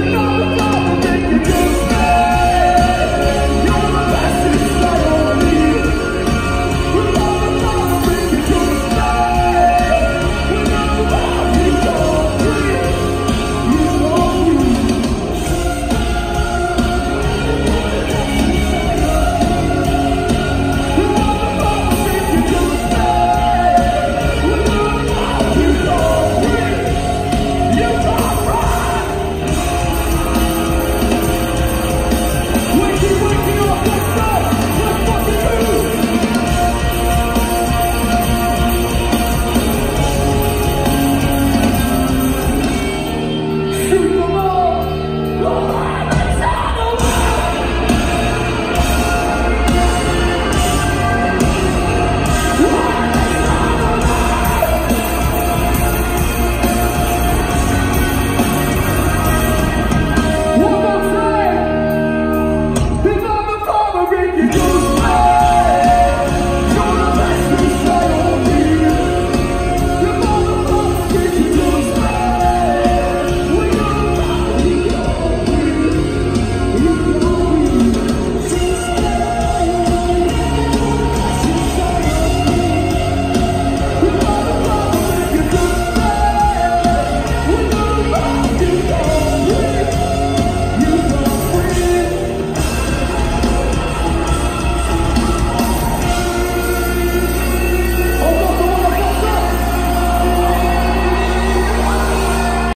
you know.